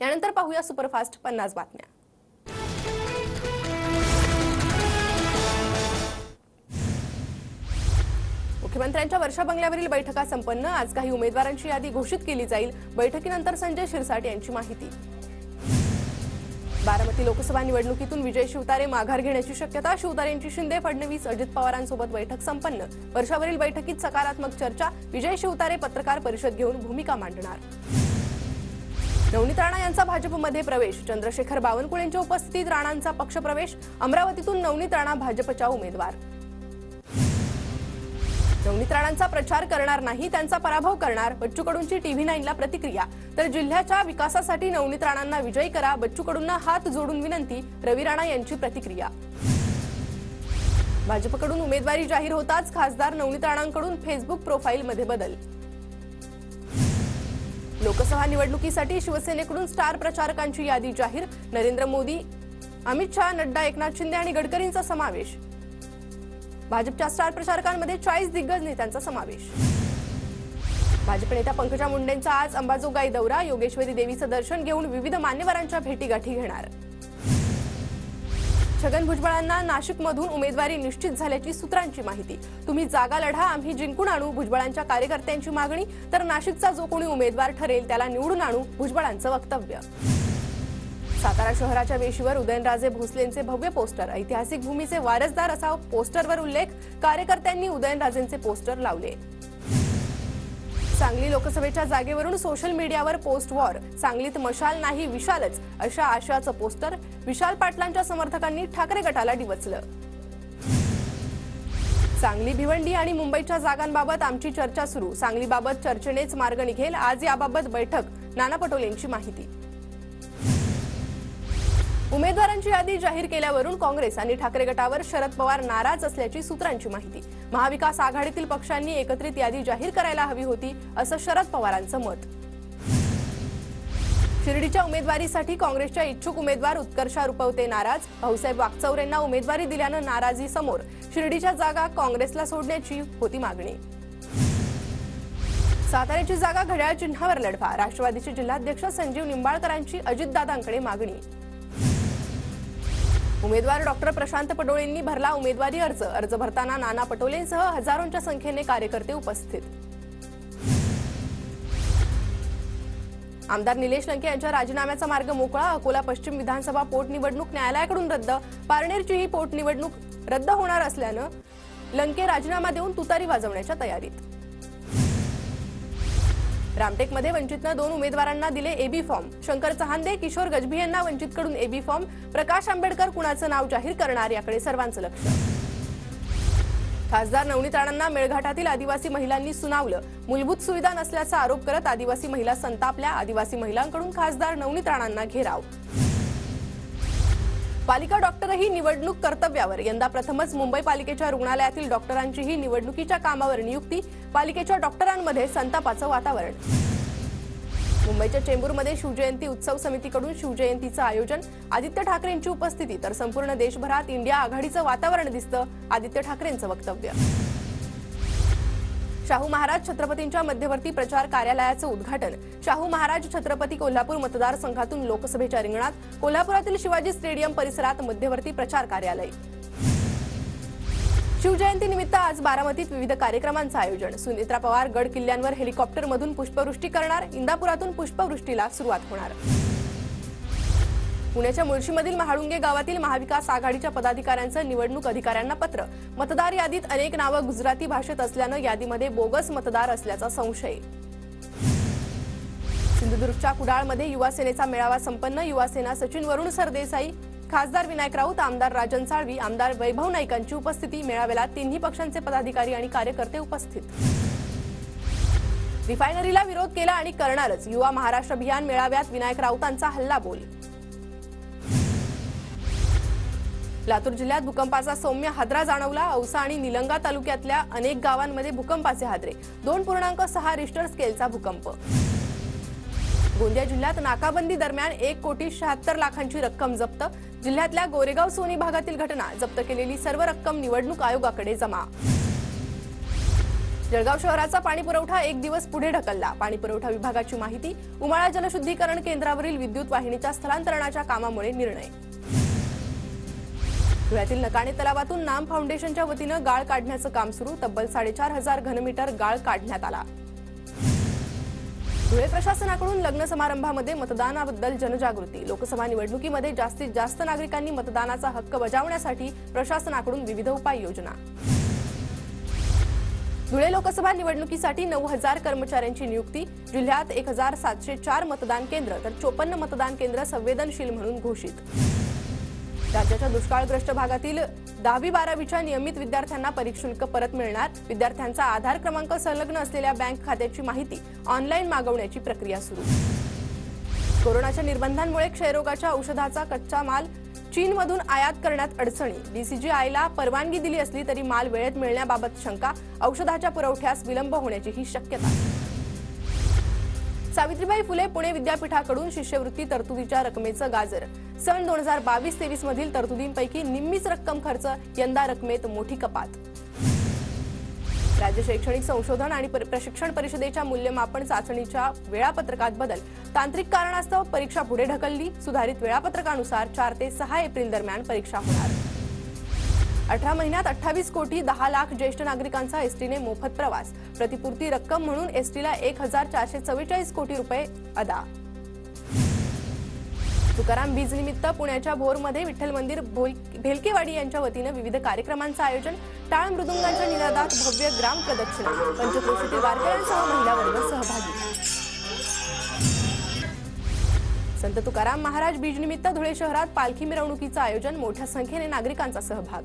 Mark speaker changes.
Speaker 1: यानंतर पाहूया सुपरफास्ट पन्नास बातम्या. मुख्यमंत्र्यांच्या वर्षा बंगल्यावरील बैठका संपन्न. आज काही उमेदवारांची यादी घोषित केली जाईल. बैठकीनंतर संजय शिरसाट यांची माहिती. बारामती लोकसभा निवडणुकीतून विजय शिवतारे माघार घेण्याची शक्यता. शिवतारेंची शिंदे फडणवीस अजित पवारांसोबत बैठक संपन्न. वर्षावरील बैठकीत सकारात्मक चर्चा. विजय शिवतारे पत्रकार परिषद घेऊन भूमिका मांडणार. नवनीत राणा यांचा भाजपमध्ये प्रवेश. चंद्रशेखर बावनकुळेंच्या उपस्थितीत राणांचा पक्षप्रवेश. अमरावतीतून नवनीत राणा भाजपच्या उमेदवार. नवनीत राणांचा प्रचार करणार नाही त्यांचा पराभव करणार बच्चू कडूंची टीव्ही नाईनला प्रतिक्रिया. तर जिल्ह्याच्या विकासासाठी नवनीत राणांना विजयी करा बच्चू कडूंना हात जोडून विनंती रवी राणा यांची प्रतिक्रिया. भाजपकडून उमेदवारी जाहीर होताच खासदार नवनीत राणांकडून फेसबुक प्रोफाईलमध्ये बदल. लोकसभा निवडणुकीसाठी शिवसेनेकडून स्टार प्रचारकांची यादी जाहीर. नरेंद्र मोदी अमित शहा नड्डा एकनाथ शिंदे आणि गडकरींचा समावेश. भाजपच्या स्टार प्रचारकांमध्ये चाळीस दिग्गज नेत्यांचा समावेश. भाजप नेत्या पंकजा मुंडेंचा आज अंबाजोगाई दौरा. योगेश्वरी देवीचं दर्शन घेऊन विविध मान्यवरांच्या भेटीगाठी घेणार. छगन भुजबळांना नाशिकमधून उमेदवारी निश्चित झाल्याची सूत्रांची माहिती. तुम्ही जागा लढा आम्ही जिंकून आणू भुजबळांच्या कार्यकर्त्यांची मागणी. तर नाशिकचा जो कोणी उमेदवार ठरेल त्याला निवडून आणू भुजबळांचं वक्तव्य. सातारा शहराच्या वेशीवर उदयनराजे भोसलेंचे भव्य पोस्टर. ऐतिहासिक भूमीचे वारसदार असा पोस्टरवर उल्लेख. कार्यकर्त्यांनी उदयनराजेंचे पोस्टर लावले. सांगली लोकसभेच्या जागेवरून सोशल मीडियावर पोस्ट वॉर सांगलीत मशाल नाही विशालच अशा आशयाचं पोस्टर विशाल पाटलांच्या समर्थकांनी ठाकरे गटाला डिवचलं. सांगली भिवंडी आणि मुंबईच्या जागांबाबत आमची चर्चा सुरू. सांगलीबाबत चर्चेनेच मार्ग निघेल. आज याबाबत बैठक. नाना पटोलेंची माहिती. उमेदवारांची यादी जाहीर केल्यावरून काँग्रेस आणि ठाकरे गटावर शरद पवार नाराज असल्याची सूत्रांची माहिती. महाविकास आघाडीतील पक्षांनी एकत्रित यादी जाहीर करायला हवी होती असं शरद पवारांचं मत. शिर्डीच्या उमेदवारीसाठी काँग्रेसच्या इच्छुक उमेदवार उत्कर्षा रुपवते नाराज. भाऊसाहेब वागचौरेंना उमेदवारी दिल्यानं नाराजी समोर. शिर्डीच्या जागा काँग्रेसला सोडण्याची होती मागणी. साताऱ्याची जागा घड्याळ चिन्हावर लढवा. राष्ट्रवादीचे जिल्हाध्यक्ष संजीव निंबाळकरांची अजितदादांकडे मागणी. उमेदवार डॉक्टर प्रशांत पटोळेंनी भरला उमेदवारी अर्ज. अर्ज भरताना नाना पटोलेंसह हजारोंच्या संख्येने कार्यकर्ते उपस्थित. आमदार निलेश लंके यांच्या राजीनाम्याचा मार्ग मोकळा. अकोला पश्चिम विधानसभा पोटनिवडणूक न्यायालयाकडून रद्द. पारनेरची ही पोटनिवडणूक रद्द होणार असल्यानं लंके राजीनामा देऊन तुतारी वाजवण्याच्या तयारीत. रामटेकमध्ये वंचितनं दोन उमेदवारांना दिले एबी फॉर्म शंकर चहांदे किशोर गजभी यांना वंचितकडून एबी फॉर्म प्रकाश आंबेडकर कुणाचं नाव जाहीर करणार याकडे सर्वांचं लक्ष. खासदार नवनीत राणांना मेळघाटातील आदिवासी महिलांनी सुनावलं. मूलभूत सुविधा नसल्याचा आरोप करत आदिवासी महिला संतापल्या. आदिवासी महिलांकडून खासदार नवनीत राणांना घेराव. पालिका डॉक्टरही निवडणूक कर्तव्यावर. यंदा प्रथमच मुंबई पालिकेच्या रुग्णालयातील डॉक्टरांचीही निवडणुकीच्या कामावर नियुक्ती. पालिकेच्या डॉक्टरांमध्ये संतापाचं वातावरण. मुंबईच्या चेंबूरमध्ये शिवजयंती उत्सव समितीकडून शिवजयंतीचं आयोजन. आदित्य ठाकरेंची उपस्थिती तर संपूर्ण देशभरात इंडिया आघाडीचं वातावरण दिसतं आदित्य ठाकरेंचं वक्तव्य. शाहू महाराज छत्रपतींच्या मध्यवर्ती प्रचार कार्यालयाचं उद्घाटन. शाहू महाराज छत्रपती कोल्हापूर मतदारसंघातून लोकसभेच्या रिंगणात कोल्हापुरातील शिवाजी स्टेडियम परिसरात मध्यवर्ती प्रचार कार्यालय. शिवजयंतीनिमित्त आज बारामतीत विविध कार्यक्रमांचं आयोजन. सुनित्रा पवार गड किल्ल्यांवर हेलिकॉप्टरमधून पुष्पवृष्टी करणार इंदापुरातून पुष्पवृष्टीला सुरुवात होणार. पुण्याच्या मुळशीमधील महाळुंगे गावातील महाविकास आघाडीच्या पदाधिकाऱ्यांचं निवडणूक अधिकाऱ्यांना पत्र. मतदार यादीत अनेक नावं गुजराती भाषेत असल्यानं यादीमध्ये बोगस मतदार असल्याचा संशय. सिंधुदुर्गच्या कुडाळमध्ये युवासेनेचा मेळावा संपन्न युवासेना सचिन वरुण सरदेसाई खासदार विनायक राऊत आमदार राजन साळवी आमदार वैभव नाईकांची उपस्थिती मेळाव्याला तिन्ही पक्षांचे पदाधिकारी आणि कार्यकर्ते उपस्थित. रिफायनरीला विरोध केला आणि करणारच युवा महाराष्ट्र अभियान मेळाव्यात विनायक राऊतांचा हल्लाबोल लातूर जिल्ह्यात भूकंपाचा सौम्य हादरा जाणवला औसा आणि निलंगा तालुक्यातल्या अनेक गावांमध्ये भूकंपाचे हादरे. दोन पूर्णांक सहा रिस्टर स्केलचा भूकंप. गोंदिया जिल्ह्यात नाकाबंदी दरम्यान एक कोटी शहात्तर लाखांची रक्कम जप्त. जिल्ह्यातल्या गोरेगाव सोनी भागातील घटना जप्त केलेली सर्व रक्कम निवडणूक आयोगाकडे जमा. जळगाव शहराचा पाणी पुरवठा एक दिवस पुढे ढकलला. पाणी पुरवठा विभागाची माहिती उमाळा जलशुद्धीकरण केंद्रावरील विद्युत वाहिनीच्या स्थलांतरणाच्या कामामुळे निर्णय. धुळ्यातील नकाणे तलावातून नाम फाउंडेशनच्या वतीनं गाळ काढण्याचं काम सुरू. तब्बल साडेचार हजार घनमीटर गाळ काढण्यात आला. धुळे प्रशासनाकडून लग्न समारंभामध्ये मतदानाबद्दल जनजागृती. लोकसभा निवडणुकीमध्ये जास्तीत जास्त नागरिकांनी मतदानाचा हक्क बजावण्यासाठी प्रशासनाकडून विविध उपाययोजना. धुळे लोकसभा निवडणुकीसाठी नऊ हजार कर्मचाऱ्यांची नियुक्ती जिल्ह्यात एक हजार सातशे चार मतदान केंद्र तर चोपन्न मतदान केंद्र संवेदनशील म्हणून घोषित. राज्याच्या दुष्काळग्रस्त भागातील दहावी बारावीच्या नियमित विद्यार्थ्यांना परीक्षुल्क परत मिळणार. विद्यार्थ्यांचा आधार क्रमांक संलग्न असलेल्या बँक खात्याची माहिती ऑनलाईन मागवण्याची प्रक्रिया सुरू. कोरोनाच्या निर्बंधांमुळे क्षयरोगाच्या औषधाचा कच्चा माल चीनमधून आयात करण्यात अडचणी. डीसीजीआयला परवानगी दिली असली तरी माल वेळेत मिळण्याबाबत शंका. औषधाच्या पुरवठ्यास विलंब होण्याची ही शक्यता. सावित्रीबाई फुले पुणे विद्यापीठाकडून शिष्यवृत्ती तरतुदीच्या रकमेचं गाजर. सन दोन हजार बावीस तेवीस मधील तरतुदींपैकी निम्मीच रक्कम खर्च यंदा रकमेत मोठी कपात. राज्य शैक्षणिक संशोधन आणि प्रशिक्षण परिषदेच्या मूल्यमापन चाचणीच्या वेळापत्रकात बदल. तांत्रिक कारणास्तव परीक्षा पुढे ढकलली. सुधारित वेळापत्रकानुसार चार ते सहा एप्रिल दरम्यान परीक्षा होणार. अठरा महिन्यात अठ्ठावीस कोटी दहा लाख ज्येष्ठ नागरिकांचा एसटीने मोफत प्रवास. प्रतिपूर्ती रक्कम म्हणून एसटीला एक हजार चारशे चव्वेचाळीस कोटी रुपये अदा. तुकाराम बीज निमित्त पुण्याच्या भोरमध्ये विठ्ठल मंदिर भेलकेवाडी यांच्या वतीनं विविध कार्यक्रमांचं आयोजन टाळ मृदुंगांच्या निनादात भव्य ग्राम प्रदक्षिणा पंचक्रोशीतील वारकऱ्यांसह महिला वर्ग सहभागी. संत तुकाराम महाराज बीज निमित्त धुळे शहरात पालखी मिरवणुकीचं आयोजन मोठ्या संख्येने नागरिकांचा सहभाग.